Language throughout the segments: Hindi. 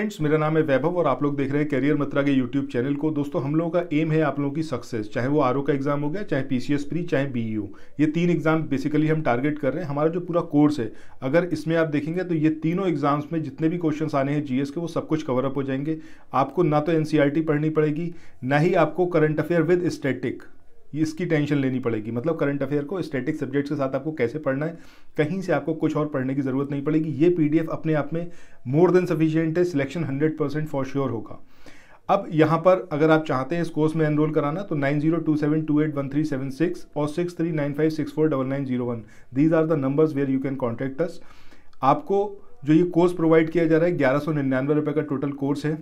फ्रेंड्स मेरा नाम है वैभव और आप लोग देख रहे हैं करियर मित्रा के यूट्यूब चैनल को। दोस्तों, हम लोगों का एम है आप लोगों की सक्सेस चाहे वो आर का एग्ज़ाम हो गया, चाहे पीसीएस प्री चाहे बीयू ये तीन एग्ज़ाम बेसिकली हम टारगेट कर रहे हैं। हमारा जो पूरा कोर्स है, अगर इसमें आप देखेंगे तो ये तीनों एग्ज़ाम्स में जितने भी क्वेश्चन आने हैं जीएस के, वो सब कुछ कवर अप हो जाएँगे। आपको ना तो एनसीईआरटी पढ़नी पड़ेगी, ना ही आपको करंट अफेयर विद स्टैटिक इसकी टेंशन लेनी पड़ेगी। मतलब करंट अफेयर को स्टैटिक सब्जेक्ट्स के साथ आपको कैसे पढ़ना है, कहीं से आपको कुछ और पढ़ने की ज़रूरत नहीं पड़ेगी। ये पीडीएफ अपने आप में मोर देन सफिशियंट है selection hundred percent for sure होगा। अब यहाँ पर अगर आप चाहते हैं इस कोर्स में एनरोल कराना तो nine zero two seven two eight one three seven six और six three nine five six four double nine zero one these are the numbers where you can contact us आपको जो ये कोर्स प्रोवाइड किया जा रहा है, ग्यारह सौ निन्यानवे रुपये का टोटल कोर्स है,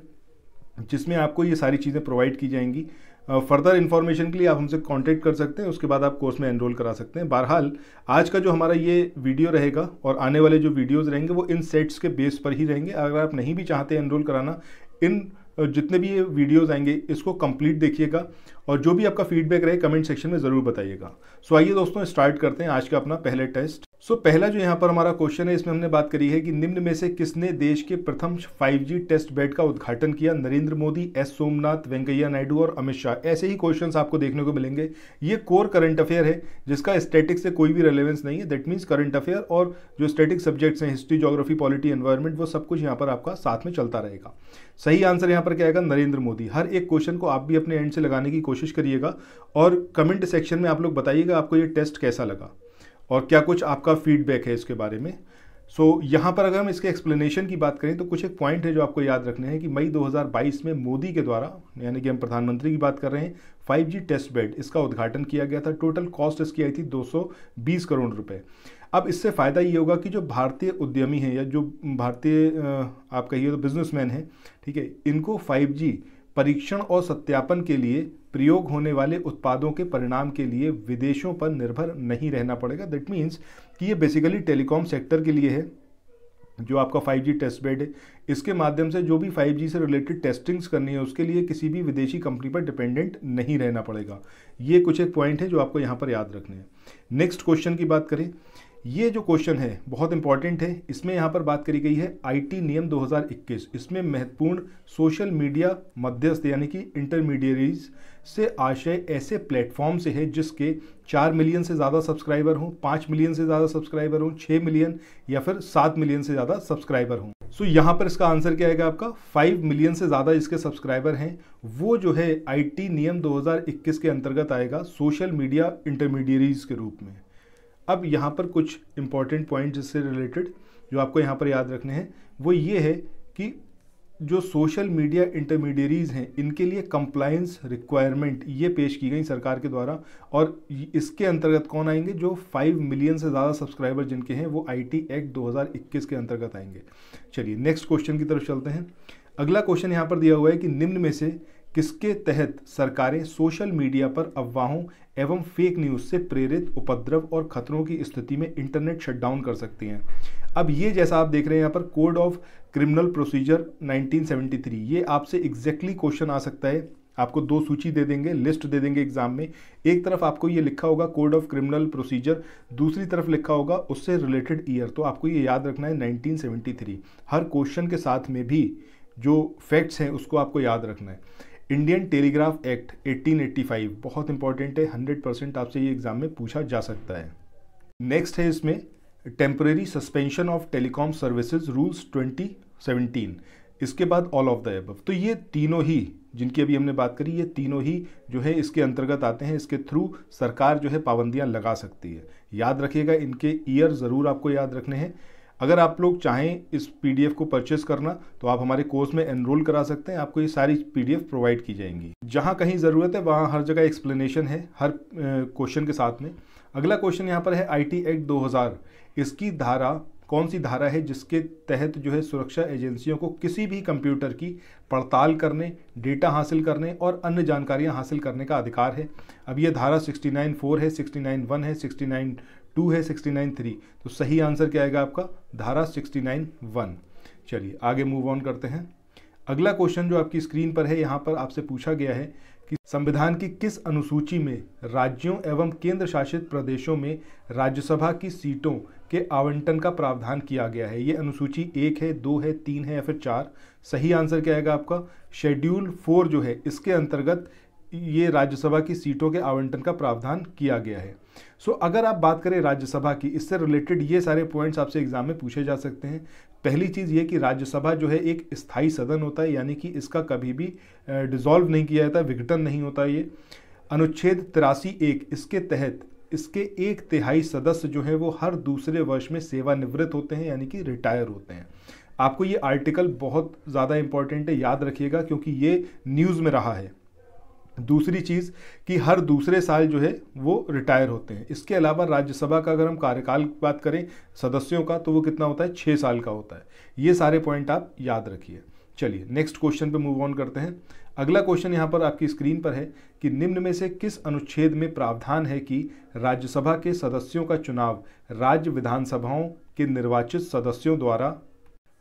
जिसमें आपको ये सारी चीज़ें प्रोवाइड की जाएँगी। फर्दर इन्फॉर्मेशन के लिए आप हमसे कांटेक्ट कर सकते हैं, उसके बाद आप कोर्स में एनरोल करा सकते हैं। बहरहाल, आज का जो हमारा ये वीडियो रहेगा और आने वाले जो वीडियोस रहेंगे, वो इन सेट्स के बेस पर ही रहेंगे। अगर आप नहीं भी चाहते एनरोल कराना, इन जितने भी ये वीडियोस आएँगे, इसको कंप्लीट देखिएगा और जो भी आपका फीडबैक रहे कमेंट सेक्शन में ज़रूर बताइएगा। सो आइए दोस्तों स्टार्ट करते हैं आज का अपना पहले टेस्ट सो so, पहला जो यहाँ पर हमारा क्वेश्चन है इसमें हमने बात करी है कि निम्न में से किसने देश के प्रथम 5G टेस्ट बेड का उद्घाटन किया? नरेंद्र मोदी एस. सोमनाथ वेंकैया नायडू और अमित शाह। ऐसे ही क्वेश्चंस आपको देखने को मिलेंगे। ये कोर करंट अफेयर है जिसका स्टैटिक से कोई भी रेलेवेंस नहीं है। दैट मीन्स करंट अफेयर और जो स्टैटिक सब्जेक्ट्स हैं हिस्ट्री जोग्राफी पॉलिटी एनवायरमेंट वो सब कुछ यहाँ पर आपका साथ में चलता रहेगा। सही आंसर यहाँ पर क्या आएगा? नरेंद्र मोदी। हर एक क्वेश्चन को आप भी अपने एंड से लगाने की कोशिश करिएगा और कमेंट सेक्शन में आप लोग बताइएगा आपको ये टेस्ट कैसा लगा। और क्या कुछ आपका फीडबैक है इसके बारे में? सो so, यहाँ पर अगर हम इसके एक्सप्लेनेशन की बात करें तो कुछ एक पॉइंट है जो आपको याद रखने हैं कि मई 2022 में मोदी के द्वारा यानी कि हम प्रधानमंत्री की बात कर रहे हैं 5G टेस्ट बेड इसका उद्घाटन किया गया था। टोटल कॉस्ट इसकी आई थी 220 करोड़ रुपए। अब इससे फ़ायदा ये होगा कि जो भारतीय उद्यमी हैं या जो भारतीय आप कहिए तो बिजनेसमैन हैं ठीक है इनको 5G परीक्षण और सत्यापन के लिए प्रयोग होने वाले उत्पादों के परिणाम के लिए विदेशों पर निर्भर नहीं रहना पड़ेगा। दैट मीन्स कि ये बेसिकली टेलीकॉम सेक्टर के लिए है, जो आपका 5G टेस्ट बेड है। इसके माध्यम से जो भी 5G से रिलेटेड टेस्टिंग्स करनी है, उसके लिए किसी भी विदेशी कंपनी पर डिपेंडेंट नहीं रहना पड़ेगा। ये कुछ एक पॉइंट है जो आपको यहाँ पर याद रखने हैं। नेक्स्ट क्वेश्चन की बात करें। ये जो क्वेश्चन है बहुत इंपॉर्टेंट है। इसमें यहाँ पर बात करी गई है आईटी नियम 2021 इसमें महत्वपूर्ण सोशल मीडिया मध्यस्थ यानी कि इंटरमीडियरीज से आशय ऐसे प्लेटफॉर्म से है जिसके चार मिलियन से ज़्यादा सब्सक्राइबर हों पाँच मिलियन से ज़्यादा सब्सक्राइबर हों छः मिलियन या फिर सात मिलियन से ज़्यादा सब्सक्राइबर हों। सो so, यहाँ पर इसका आंसर क्या आएगा आपका? फाइव मिलियन से ज़्यादा इसके सब्सक्राइबर हैं। वो जो है आईटी नियम 2021 के अंतर्गत आएगा सोशल मीडिया इंटरमीडियरीज के रूप में। अब यहाँ पर कुछ इंपॉर्टेंट पॉइंट जिससे रिलेटेड जो आपको यहाँ पर याद रखने हैं, वो ये है कि जो सोशल मीडिया इंटरमीडियरीज हैं, इनके लिए कंप्लायंस रिक्वायरमेंट ये पेश की गई सरकार के द्वारा और इसके अंतर्गत कौन आएँगे? जो 5 मिलियन से ज़्यादा सब्सक्राइबर जिनके हैं, वो आईटी एक्ट 2021 के अंतर्गत आएँगे। चलिए नेक्स्ट क्वेश्चन की तरफ़ चलते हैं। अगला क्वेश्चन यहाँ पर दिया हुआ है कि निम्न में से किसके तहत सरकारें सोशल मीडिया पर अफवाहों एवं फेक न्यूज़ से प्रेरित उपद्रव और खतरों की स्थिति में इंटरनेट शटडाउन कर सकती हैं? अब ये जैसा आप देख रहे हैं यहाँ पर कोड ऑफ़ क्रिमिनल प्रोसीजर 1973 ये आपसे एग्जैक्टली क्वेश्चन आ सकता है। आपको दो सूची दे देंगे लिस्ट दे देंगे एग्ज़ाम में। एक तरफ़ आपको ये लिखा होगा कोड ऑफ़ क्रिमिनल प्रोसीजर दूसरी तरफ़ लिखा होगा उससे रिलेटेड ईयर तो आपको ये याद रखना है 1973 हर क्वेश्चन के साथ में भी जो फैक्ट्स हैं उसको आपको याद रखना है। इंडियन टेलीग्राफ एक्ट 1885 बहुत इंपॉर्टेंट है 100 परसेंट आपसे ये एग्ज़ाम में पूछा जा सकता है। नेक्स्ट है इसमें temporary suspension of telecom services rules 2017 इसके बाद ऑल ऑफ़ द एबव तो ये तीनों ही, जिनकी अभी हमने बात करी, ये तीनों ही जो है इसके अंतर्गत आते हैं, इसके थ्रू सरकार जो है पाबंदियाँ लगा सकती है। याद रखिएगा, इनके ईयर ज़रूर आपको याद रखने हैं। अगर आप लोग चाहें इस पीडीएफ को परचेस करना तो आप हमारे कोर्स में एनरोल करा सकते हैं। आपको ये सारी पीडीएफ प्रोवाइड की जाएँगी। जहाँ कहीं ज़रूरत है, वहाँ हर जगह एक्सप्लेनेशन है, हर क्वेश्चन के साथ में। अगला क्वेश्चन यहाँ पर है आईटी एक्ट 2000 इसकी धारा, कौन सी धारा है, जिसके तहत जो है सुरक्षा एजेंसियों को किसी भी कंप्यूटर की पड़ताल करने डेटा हासिल करने और अन्य जानकारियाँ हासिल करने का अधिकार है। अब ये धारा 69 फोर है 69 वन है 69 टू है सिक्सटी नाइन थ्री तो सही आंसर क्या आएगा आपका? धारा सिक्सटी नाइन वन। चलिए, आगे मूव ऑन करते हैं। अगला क्वेश्चन जो आपकी स्क्रीन पर है, यहाँ पर आपसे पूछा गया है कि संविधान की किस अनुसूची में राज्यों एवं केंद्र शासित प्रदेशों में राज्यसभा की सीटों के आवंटन का प्रावधान किया गया है? ये अनुसूची एक है, दो है, तीन है या फिर चार? सही आंसर क्या आएगा आपका? शेड्यूल फोर जो है, इसके अंतर्गत ये राज्यसभा की सीटों के आवंटन का प्रावधान किया गया है। सो so, अगर आप बात करें राज्यसभा की इससे रिलेटेड ये सारे पॉइंट्स आपसे एग्ज़ाम में पूछे जा सकते हैं। पहली चीज़ ये कि राज्यसभा जो है एक स्थायी सदन होता है यानी कि इसका कभी भी डिसॉल्व नहीं किया जाता विघटन नहीं होता ये। अनुच्छेद तिरासी एक इसके तहत इसके एक तिहाई सदस्य जो है वो हर दूसरे वर्ष में सेवानिवृत्त होते हैं यानी कि रिटायर होते हैं। आपको ये आर्टिकल बहुत ज़्यादा इंपॉर्टेंट है याद रखिएगा क्योंकि ये न्यूज़ में रहा है। दूसरी चीज़ कि हर दूसरे साल जो है वो रिटायर होते हैं। इसके अलावा राज्यसभा का अगर हम कार्यकाल की बात करें, सदस्यों का तो वो कितना होता है? छः साल का होता है। ये सारे पॉइंट आप याद रखिए। चलिए नेक्स्ट क्वेश्चन पे मूव ऑन करते हैं। अगला क्वेश्चन यहाँ पर आपकी स्क्रीन पर है कि निम्न में से किस अनुच्छेद में प्रावधान है कि राज्यसभा के सदस्यों का चुनाव राज्य विधानसभाओं के निर्वाचित सदस्यों द्वारा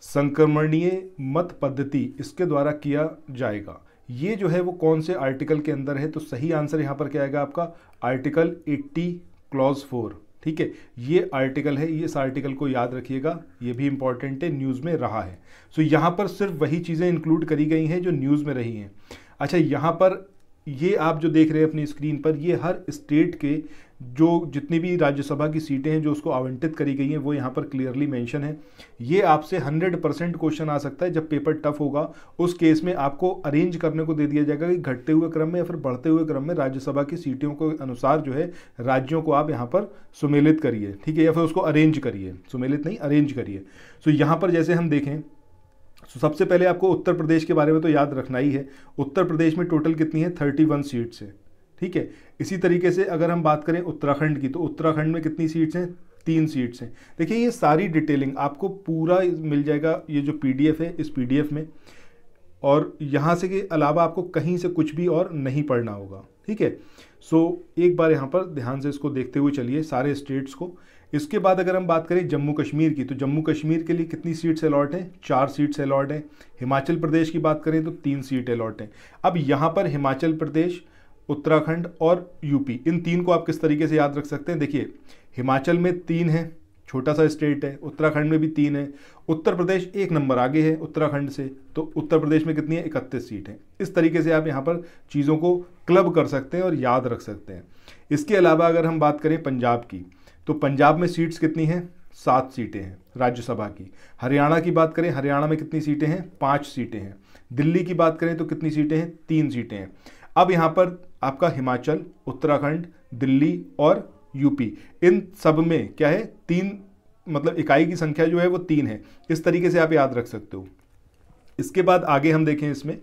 संक्रमणीय मत पद्धति इसके द्वारा किया जाएगा। ये जो है वो कौन से आर्टिकल के अंदर है? तो सही आंसर यहाँ पर क्या आएगा आपका? आर्टिकल 80 क्लॉज फोर ठीक है? ये आर्टिकल है इस आर्टिकल को याद रखिएगा। ये भी इंपॉर्टेंट है न्यूज़ में रहा है। सो यहाँ पर सिर्फ़ वही चीज़ें इंक्लूड करी गई हैं जो न्यूज़ में रही हैं। अच्छा यहाँ पर ये आप जो देख रहे हैं अपनी स्क्रीन पर, ये हर स्टेट के जो जितनी भी राज्यसभा की सीटें हैं, जो उसको आवंटित करी गई हैं, वो यहाँ पर क्लियरली मेंशन है। ये आपसे 100 परसेंट क्वेश्चन आ सकता है, जब पेपर टफ होगा, उस केस में आपको अरेंज करने को दे दिया जाएगा कि घटते हुए क्रम में या फिर बढ़ते हुए क्रम में राज्यसभा की सीटों के अनुसार जो है, राज्यों को आप यहाँ पर सुमेलित करिए, ठीक है, या फिर उसको अरेंज करिए। सुमेलित नहीं अरेंज करिए। सो यहाँ पर जैसे हम देखें तो सबसे पहले आपको उत्तर प्रदेश के बारे में तो याद रखना ही है। उत्तर प्रदेश में टोटल कितनी है? थर्टी वन सीट्स है। ठीक है? इसी तरीके से अगर हम बात करें उत्तराखंड की तो उत्तराखंड में कितनी सीट्स हैं? तीन सीट्स हैं। देखिए, ये सारी डिटेलिंग आपको पूरा मिल जाएगा, ये जो पीडीएफ है, इस पीडीएफ में। और यहाँ से के अलावा आपको कहीं से कुछ भी और नहीं पढ़ना होगा, ठीक है? सो एक बार यहाँ पर ध्यान से इसको देखते हुए चलिए, सारे स्टेट्स को। इसके बाद अगर हम बात करें जम्मू कश्मीर की तो जम्मू कश्मीर के लिए कितनी सीट्स अलॉट हैं? चार सीट्स अलॉट हैं। हिमाचल प्रदेश की बात करें तो तीन सीट अलॉट हैं। अब यहाँ पर हिमाचल प्रदेश उत्तराखंड और यूपी। इन तीन को आप किस तरीके से याद रख सकते हैं? देखिए, हिमाचल में तीन है, छोटा सा स्टेट है, उत्तराखंड में भी तीन है, उत्तर प्रदेश एक नंबर आगे है उत्तराखंड से तो उत्तर प्रदेश में कितनी है? इकतीस सीट है। इस तरीके से आप यहाँ पर चीज़ों को क्लब कर सकते हैं और याद रख सकते हैं। इसके अलावा अगर हम बात करें पंजाब की तो पंजाब में सीट्स कितनी हैं? सात सीटें हैं राज्यसभा की। हरियाणा की बात करें, हरियाणा में कितनी सीटें हैं? पाँच सीटें हैं। दिल्ली की बात करें तो कितनी सीटें हैं? तीन सीटें हैं। अब यहाँ पर आपका हिमाचल, उत्तराखंड, दिल्ली और यूपी। इन सब में क्या है? तीन मतलब इकाई की संख्या जो है वो तीन है। इस तरीके से आप याद रख सकते हो। इसके बाद आगे हम देखें इसमें।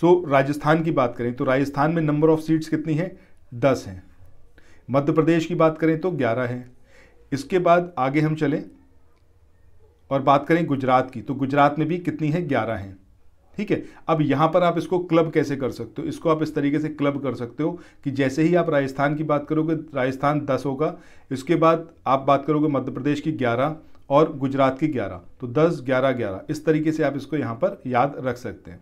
सो, राजस्थान की बात करें तो राजस्थान में नंबर ऑफ़ सीट्स कितनी है? दस हैं। मध्य प्रदेश की बात करें तो ग्यारह हैं। इसके बाद आगे हम चलें और बात करें गुजरात की तो गुजरात में भी कितनी है? ग्यारह हैं। ठीक है? अब यहाँ पर आप इसको क्लब कैसे कर सकते हो? इसको आप इस तरीके से क्लब कर सकते हो कि जैसे ही आप राजस्थान की बात करोगे, राजस्थान दस होगा, इसके बाद आप बात करोगे मध्य प्रदेश की ग्यारह और गुजरात की ग्यारह। तो दस, ग्यारह ग्यारह। इस तरीके से आप इसको यहाँ पर याद रख सकते हैं।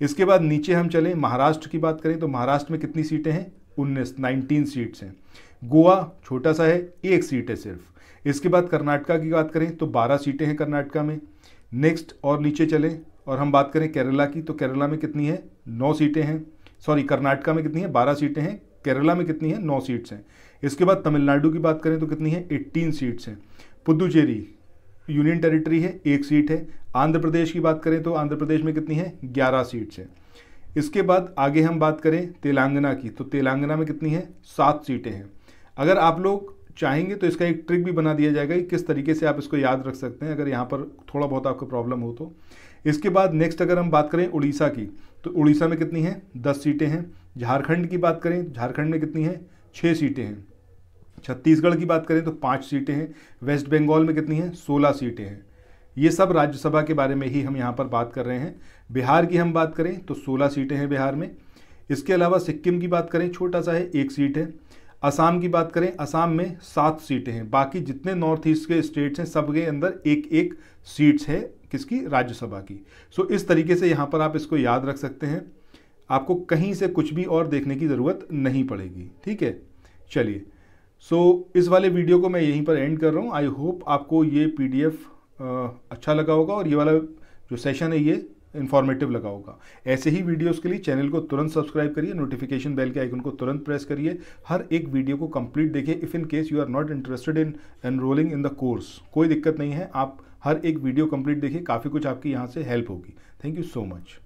इसके बाद नीचे हम चलें, महाराष्ट्र की बात करें तो महाराष्ट्र में कितनी सीटें हैं? उन्नीस, नाइनटीन सीट्स हैं। गोवा छोटा सा है, एक सीट है सिर्फ़। इसके बाद कर्नाटका की बात करें तो बारह सीटें हैं कर्नाटका में। नेक्स्ट और नीचे चलें और हम बात करें केरला की तो केरला में कितनी है? नौ सीटें हैं। सॉरी कर्नाटका में कितनी है? बारह सीटें हैं। केरला में कितनी है? नौ सीट्स हैं। इसके बाद तमिलनाडु की बात करें तो कितनी है? एट्टीन सीट्स हैं। पुदुचेरी, यूनियन टेरिटरी है, एक सीट है। आंध्र प्रदेश की बात करें तो आंध्र प्रदेश में कितनी है? ग्यारह सीट्स हैं। इसके बाद आगे हम बात करें तेलंगाना की तो तेलंगाना में कितनी है? सात सीटें हैं। अगर आप लोग चाहेंगे तो इसका एक ट्रिक भी बना दिया जाएगा कि किस तरीके से आप इसको याद रख सकते हैं। अगर यहाँ पर थोड़ा बहुत आपको प्रॉब्लम हो तो इसके बाद नेक्स्ट अगर हम बात करें उड़ीसा की तो उड़ीसा में कितनी है? दस सीटें हैं। झारखंड की बात करें, झारखंड में कितनी है? छः सीटें हैं। छत्तीसगढ़ की बात करें तो पाँच सीटें हैं। वेस्ट बंगाल में कितनी हैं? सोलह सीटें हैं। ये सब राज्यसभा के बारे में ही हम यहाँ पर बात कर रहे हैं। बिहार की हम बात करें तो सोलह सीटें हैं बिहार में। इसके अलावा सिक्किम की बात करें, छोटा सा है, एक सीट है। असम की बात करें, असम में सात सीटें हैं। बाकी जितने नॉर्थ ईस्ट के स्टेट्स हैं सब के अंदर एक एक सीट्स है। किसकी? राज्यसभा की। सो इस तरीके से यहाँ पर आप इसको याद रख सकते हैं। आपको कहीं से कुछ भी और देखने की ज़रूरत नहीं पड़ेगी। ठीक है? चलिए। सो so, इस वाले वीडियो को मैं यहीं पर एंड कर रहा हूँ। आई होप आपको ये PDF अच्छा लगा होगा और ये वाला जो सेशन है ये इन्फॉर्मेटिव लगा होगा। ऐसे ही वीडियोस के लिए चैनल को तुरंत सब्सक्राइब करिए नोटिफिकेशन बेल के आइकन को तुरंत प्रेस करिए। हर एक वीडियो को कंप्लीट देखिए। If in case you are not interested in enrolling in the course कोई दिक्कत नहीं है। आप हर एक वीडियो कंप्लीट देखिए, काफ़ी कुछ आपकी यहाँ से हेल्प होगी। Thank you so much